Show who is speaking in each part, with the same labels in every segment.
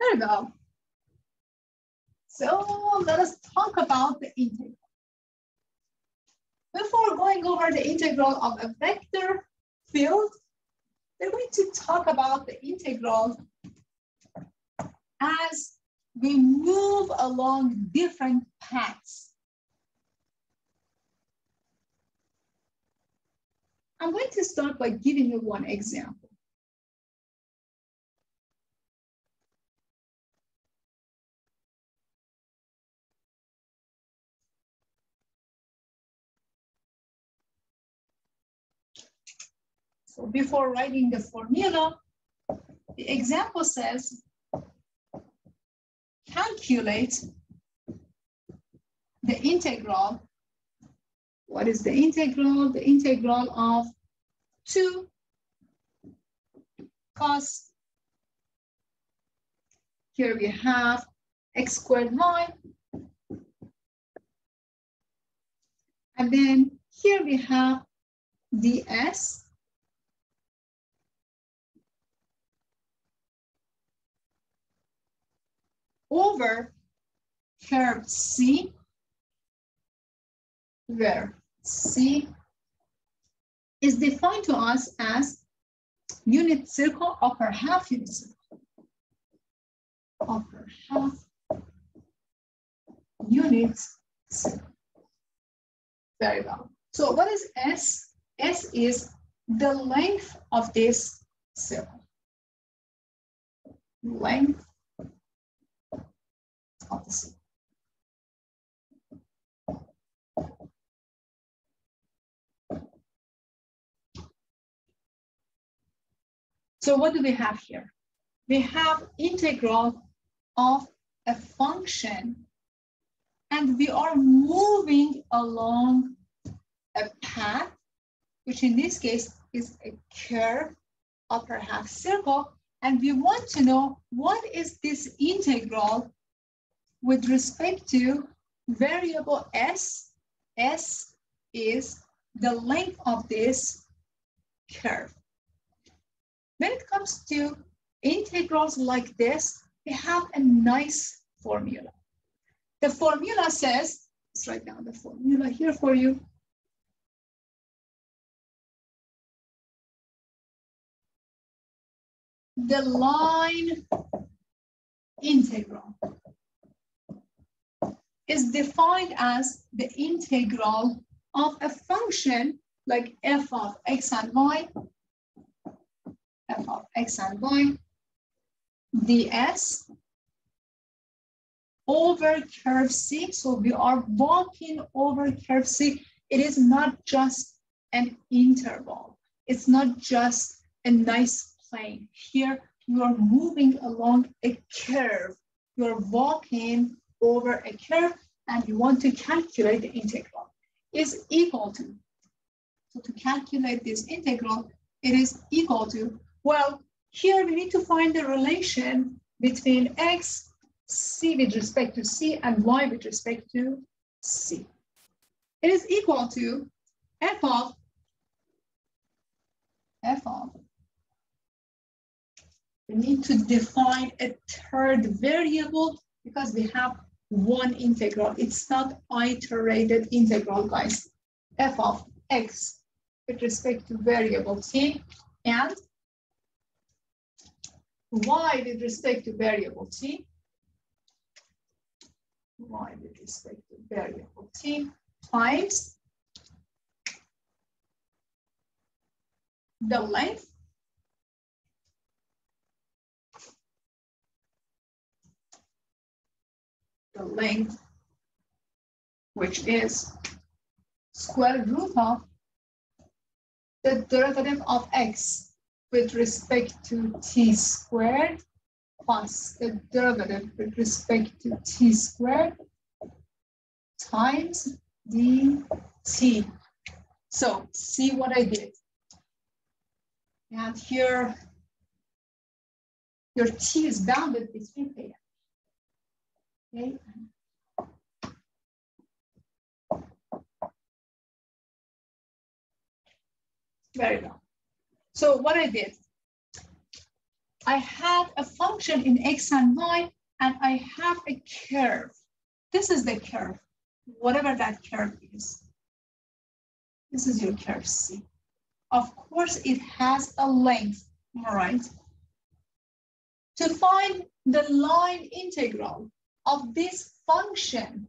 Speaker 1: There we go. So let us talk about the integral. Before going over the integral of a vector field, we're going to talk about the integral as we move along different paths. I'm going to start by giving you one example. So before writing the formula, the example says, calculate the integral. What is the integral? The integral of 2 cos. Here we have x squared y. And then here we have ds over curve C, where C is defined to us as unit circle, upper half unit circle. Upper half unit circle. Very well. So what is S? S is the length of this circle. Length So what do we have here? We have integral of a function and we are moving along a path, which in this case is a curve, upper half circle, and we want to know what is this integral with respect to variable s, s is the length of this curve. When it comes to integrals like this, we have a nice formula. The formula says, let's write down the formula here for you. The line integral is defined as the integral of a function like f of x and y, f of x and y, ds over curve C. So we are walking over curve C. It is not just an interval. It's not just a nice plane. Here, you are moving along a curve. You're walking over a curve and you want to calculate the integral is equal to. So to calculate this integral, it is equal to, well, here we need to find the relation between x, c with respect to c, and y with respect to c. It is equal to f of, f of, we need to define a third variable because we have one integral. It's not iterated integral, guys. f of x with respect to variable t and y with respect to variable t, y with respect to variable t times the length the length, which is square root of the derivative of x with respect to t squared plus the derivative with respect to t squared times dt. So see what I did. And here, your t is bounded between pairs. Okay. Very well. So what I did, I have a function in x and y, and I have a curve. This is the curve, whatever that curve is. This is your curve C. Of course, it has a length, all right? To find the line integral of this function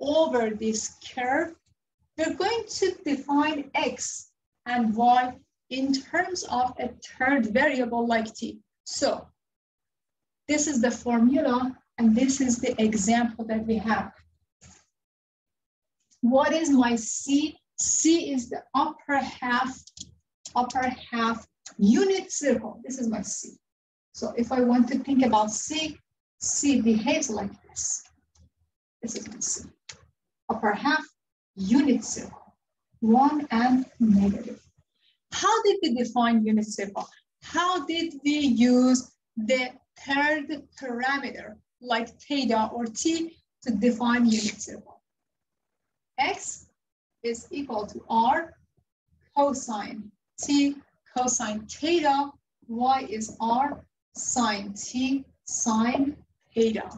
Speaker 1: over this curve, we're going to define x and y in terms of a third variable like t. So this is the formula and this is the example that we have. What is my c? c is the upper half, upper half unit circle. This is my c. So if I want to think about c, c behaves like this. Is. Upper half unit circle, one and negative. How did we define unit circle? How did we use the third parameter like theta or t to define unit circle? x is equal to r cosine t cosine theta, y is r sine t sine theta.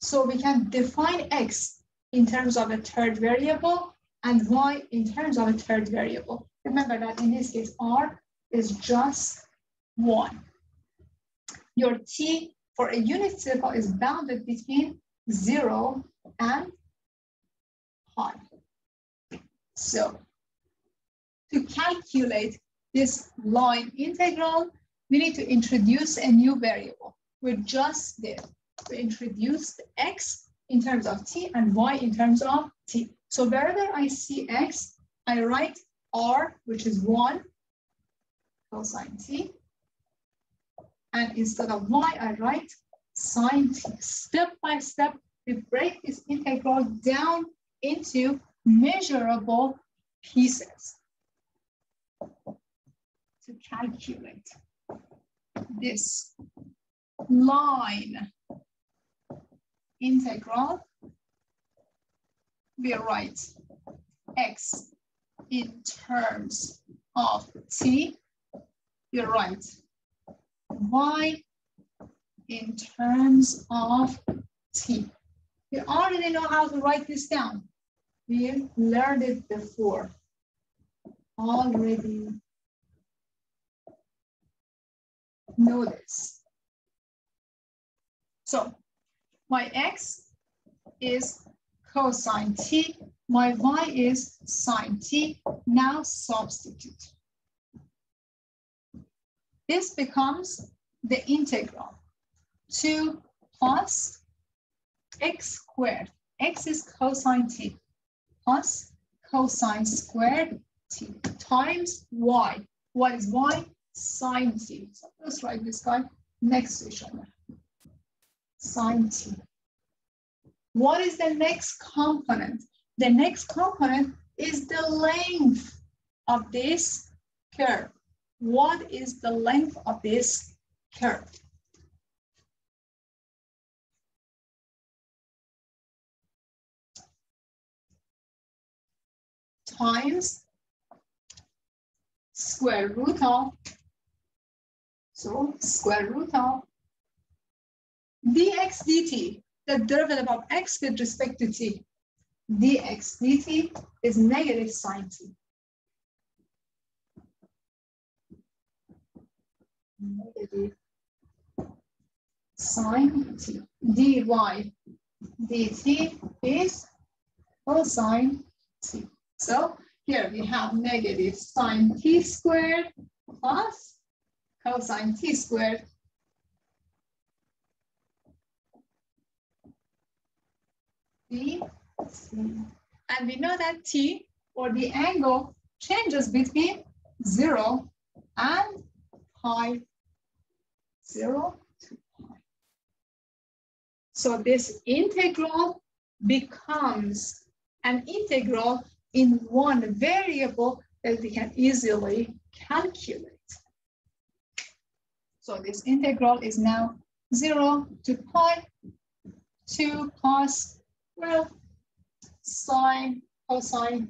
Speaker 1: So we can define x in terms of a third variable and y in terms of a third variable. Remember that in this case, r is just one. Your t for a unit circle is bounded between zero and pi. So to calculate this line integral, we need to introduce a new variable. We just did. We introduced x in terms of t and y in terms of t. So wherever I see x, I write r, which is 1 cosine t. And instead of y, I write sine t. Step by step, we break this integral down into measurable pieces to calculate this line integral, we write x in terms of t, you write y in terms of t. You already know how to write this down. We learned it before. Already know this. So my x is cosine t, my y is sine t. Now substitute. This becomes the integral. 2 plus x squared. x is cosine t plus cosine squared t times y. What is y? Sine t. So let's write this guy next to each other. Sine t. What is the next component? The next component is the length of this curve. What is the length of this curve? Times square root of, so square root of dx dt, the derivative of x with respect to t, dx dt is negative sine t. Negative sine t. dy dt is cosine t. So here we have negative sine t squared plus cosine t squared And we know that t, or the angle, changes between 0 and pi, 0 to pi. So this integral becomes an integral in one variable that we can easily calculate. So this integral is now 0 to pi, 2 plus well, sine cosine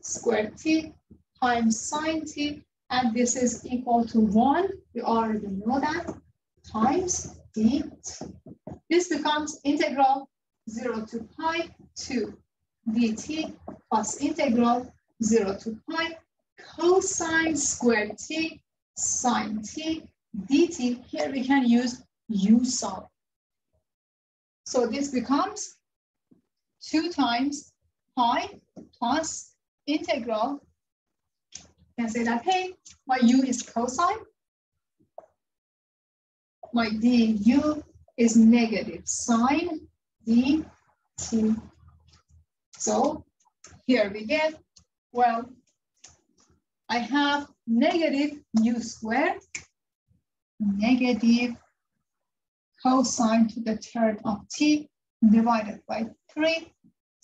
Speaker 1: squared t times sine t, and this is equal to 1. We already know that. times dt. This becomes integral 0 to pi 2 dt plus integral 0 to pi cosine squared t sine t dt. Here we can use u sub. So this becomes 2 times pi plus integral. Can say that, hey, my u is cosine. My du is negative sine dt. So here we get, well, I have negative u squared, negative cosine to the third of t divided by 3.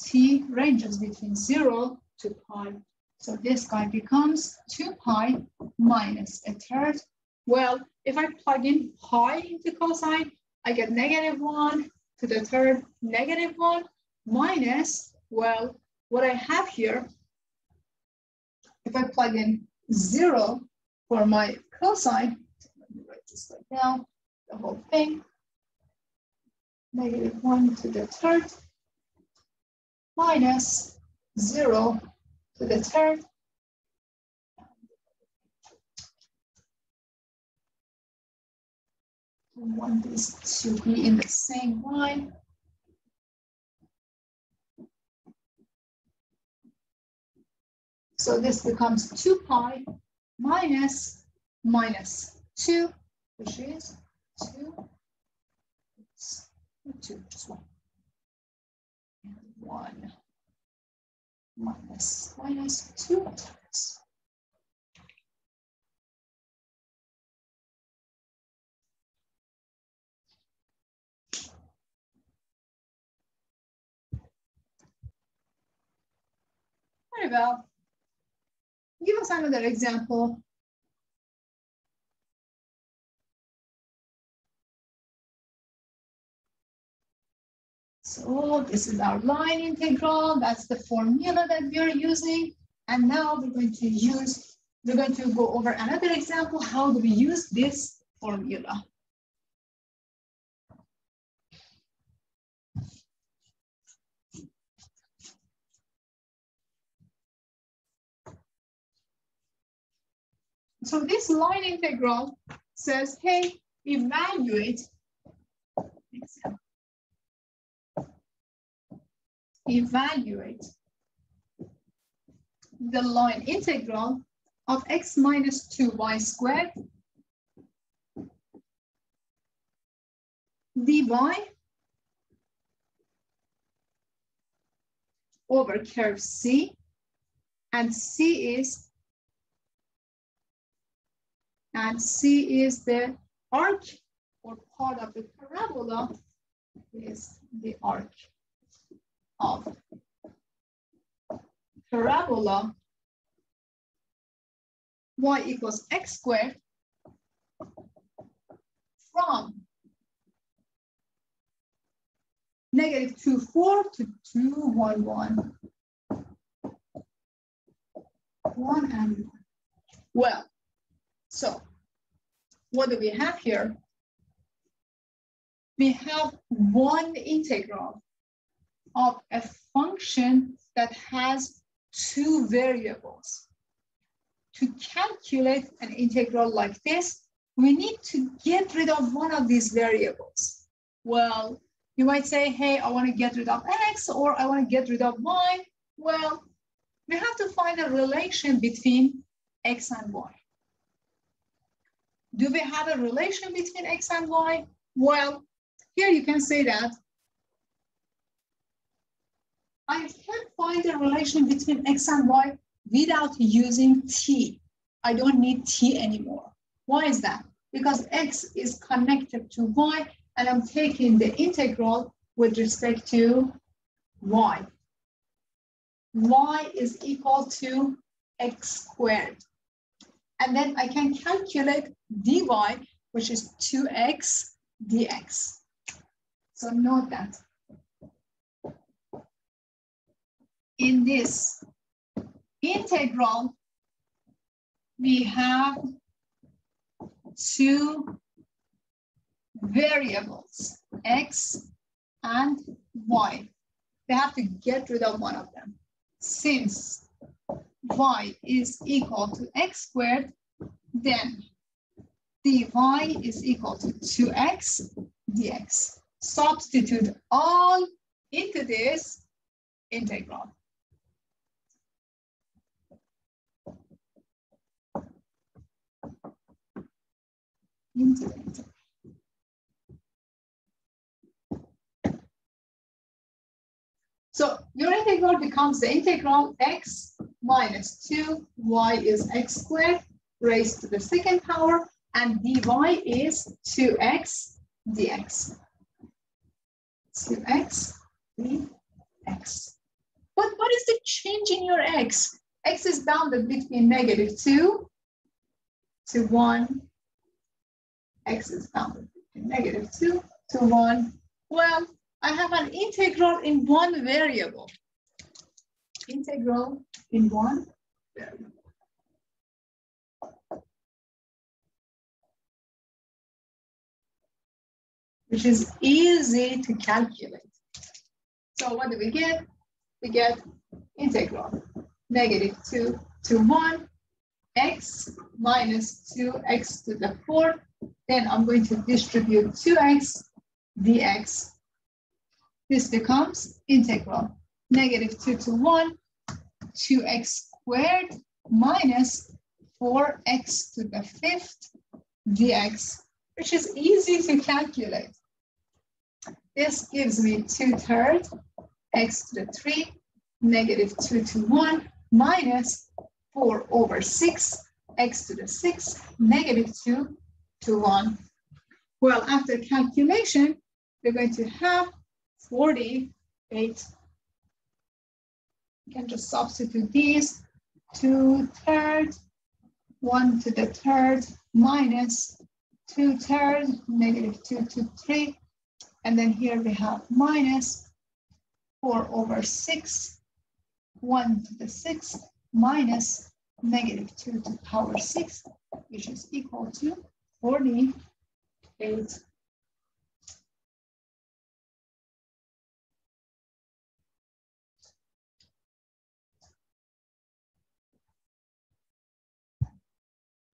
Speaker 1: T ranges between 0 to pi. So this guy becomes 2 pi minus a third. Well, if I plug in pi into cosine, I get negative 1 to the third negative 1 minus, well, what I have here, if I plug in 0 for my cosine, let me write this right down, the whole thing, negative 1 to the third minus 0 to the third. We want this to be in the same line. So this becomes 2 pi minus minus 2, which is 2 two, just one. And one minus minus two times. Very well. Give us another example. So this is our line integral. That's the formula that we are using. And now we're going to use, we're going to go over another example. How do we use this formula? So this line integral says, hey, evaluate example evaluate the line integral of x minus 2y squared dy over curve C, and C is and C is the arc or part of the parabola is the arc of parabola y equals x squared from negative 2, 4 to 2, 1, 1. 1 and 1. Well, so what do we have here? We have one integral of a function that has two variables. To calculate an integral like this, we need to get rid of one of these variables. Well, you might say, hey, I want to get rid of x or I want to get rid of y. Well, we have to find a relation between x and y. Do we have a relation between x and y? Well, here you can say that I can find a relation between x and y without using t. I don't need t anymore. Why is that? Because x is connected to y and I'm taking the integral with respect to y. y is equal to x squared. And then I can calculate dy, which is 2x dx. So note that in this integral, we have two variables, x and y. They have to get rid of one of them. Since y is equal to x squared, then dy is equal to 2x dx. Substitute all into this integral. Integral. So your integral becomes the integral x minus 2, y is x squared raised to the second power, and dy is 2x dx. 2x dx. But what is the change in your x? x is bounded between negative 2 to 1. X is bounded between negative 2 to 1. Well, I have an integral in one variable. Integral in one variable. Which is easy to calculate. So what do we get? We get integral negative 2 to 1 x minus 2x to the 4. Then I'm going to distribute 2x dx this becomes integral negative 2 to 1, 2x squared minus 4x to the fifth dx, which is easy to calculate. This gives me 2 thirds x to the 3, negative 2 to 1, minus 4 over 6, x to the 6, negative 2 to 1. Well, after calculation, we're going to have 48. You can just substitute these, two thirds, one to the third minus two thirds, negative two to three. And then here we have minus four over six, one to the sixth minus negative two to the power six, which is equal to 48